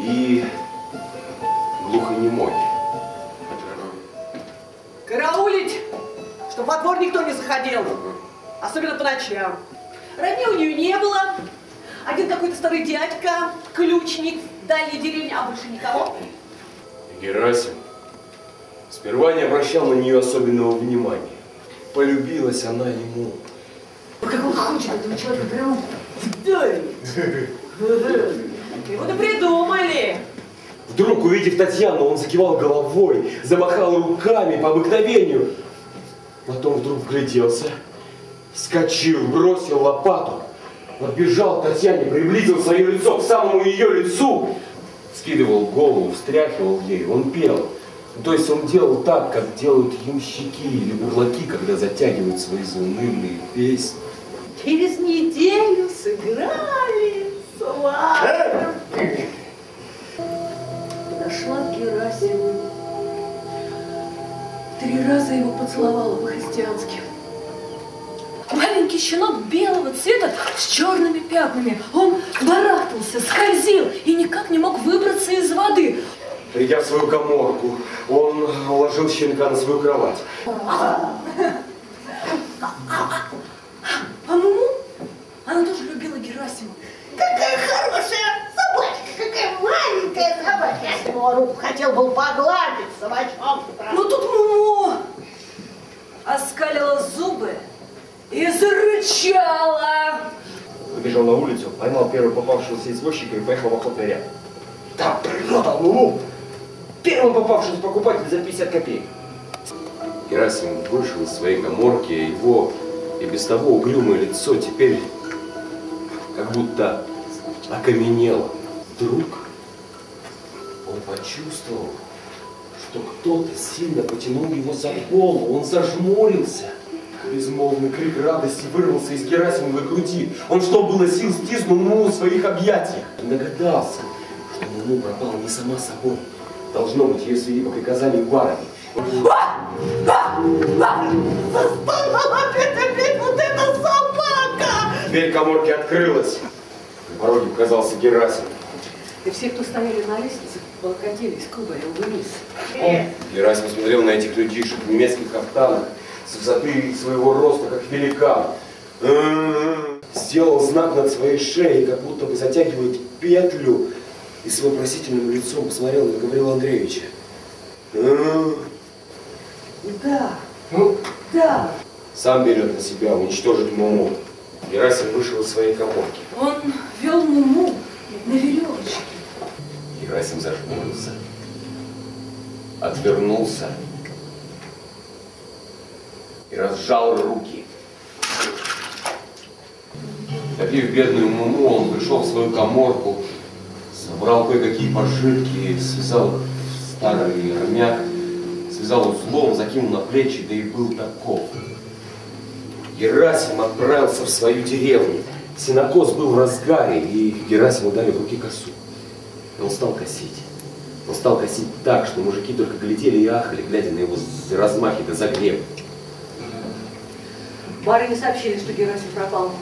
и глухонемой. Караулить, чтобы во двор никто не заходил. Особенно по ночам. Родни у нее не было. Один какой-то старый дядька, ключник, дальней деревни, а больше никого. Герасим сперва не обращал на нее особенного внимания. Полюбилась она ему. Как он хочет этого человека прям вдарить. Его-то придумали. Вдруг, увидев Татьяну, он закивал головой, замахал руками по обыкновению. Потом вдруг вгляделся, вскочил, бросил лопату, подбежал к Татьяне, приблизил свое лицо к самому ее лицу, скидывал голову, встряхивал ей, он пел. То есть он делал так, как делают ямщики или бурлаки, когда затягивают свои заунывные песни. Через неделю Три раза его поцеловала по-христиански. Маленький щенок белого цвета с черными пятнами. Он барахтался, скользил и никак не мог выбраться из воды. Придя в свою коморку, он уложил щенка на свою кровать. А Муму? Она тоже любила Герасима. Какая хорошая собачка, какая маленькая собачка. Я с него руку хотел был погладить собачонку. Но тут Муму оскалила зубы и зарычала. Выбежал на улицу, поймал первого попавшегося извозчика и поехал в охотный ряд. Там продал Лулу. Первым попавшийся покупатель за 50 копеек. Герасим вышел из своей коморки, его и без того угрюмое лицо теперь как будто окаменело. Вдруг он почувствовал, что кто-то сильно потянул его за голову. Он зажмурился. Безмолвный крик радости вырвался из Герасимовой груди. Он что было сил стиснул Муму в своих объятиях. Он догадался, что Муму пропала не сама собой. Должно быть, ее свели по приказанию барыни. Опять вот эта собака! Дверь коморки открылась. На пороге показался Герасим. И все, кто стояли на лестнице, волокотились к угорю вниз. Герасим смотрел на этих людишек в немецких кафтанах, с высоты своего роста, как великан. Сделал знак над своей шеей, как будто бы затягивает петлю, и с вопросительным лицом посмотрел на Гаврила Андреевича. Да, да. Сам берет на себя уничтожить Муму. Герасим вышел из своей коморки. Он вел Муму на веревочке. Герасим зажмурился, отвернулся и разжал руки. Допив бедную Муму, он пришел в свою коморку, собрал кое-какие пожитки, связал старый армяк, связал узлом, закинул на плечи, да и был таков. Герасим отправился в свою деревню. Синокос был в разгаре, и Герасиму дали в руки косу. Он стал косить. Он стал косить так, что мужики только глядели и ахали, глядя на его размахи да загреб. Барыни сообщили, что Герасим пропал.